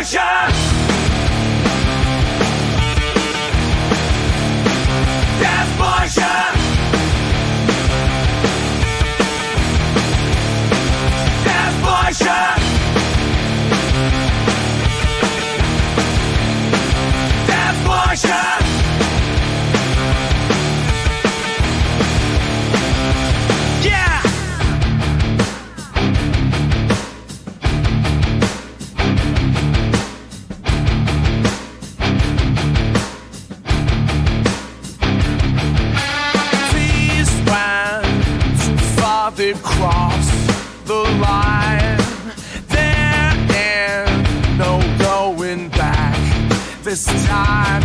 Dethsplosion! This time.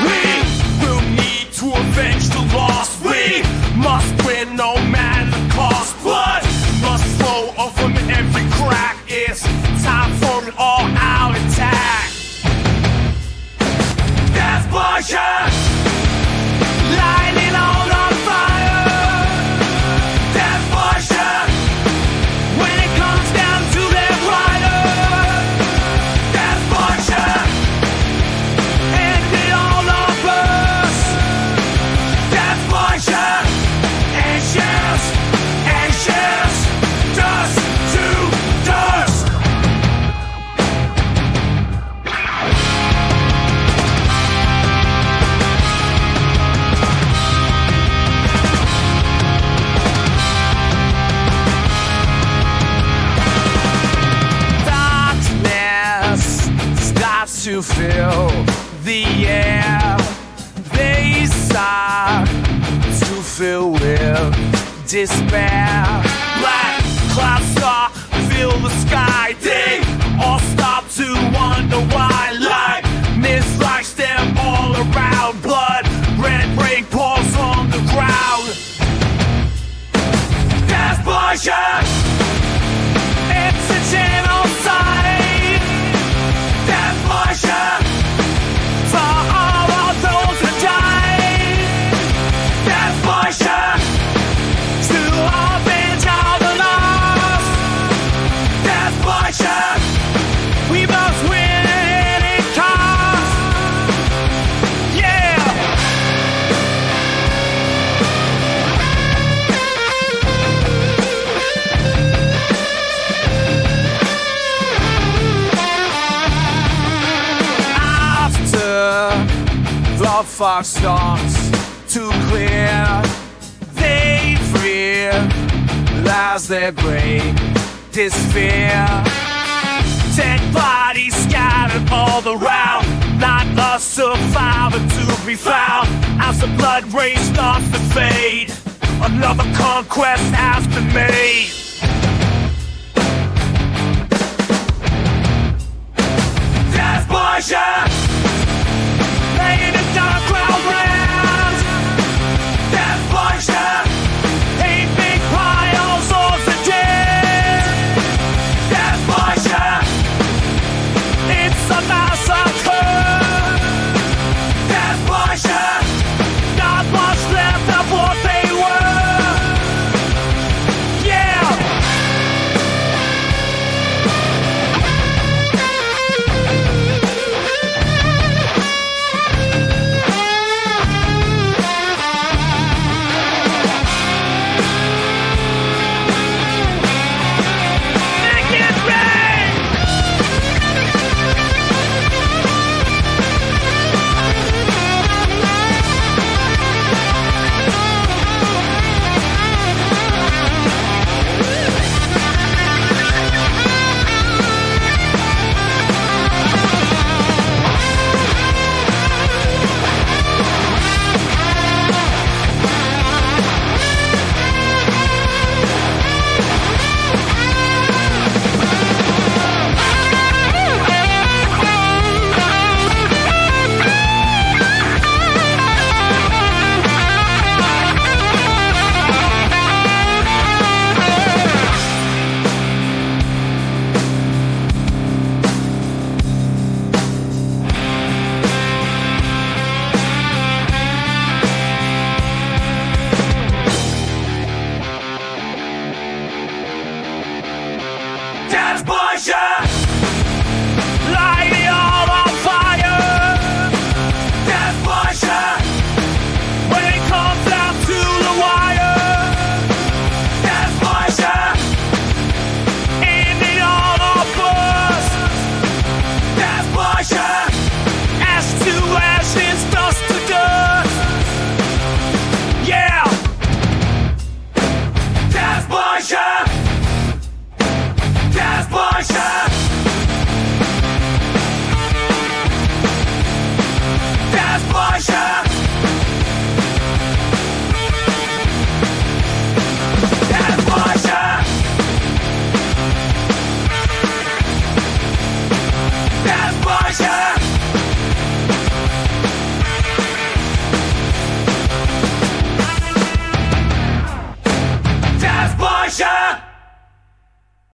We will need to avenge the loss. We must win no matter to fill the air. They start to fill with despair. Black clouds start fill the sky. They all stop the fog starts to clear, they realize their greatest despair. Dead bodies scattered all around, not a survivor to be found. As the blood rain starts to fade, another conquest has been made. Laying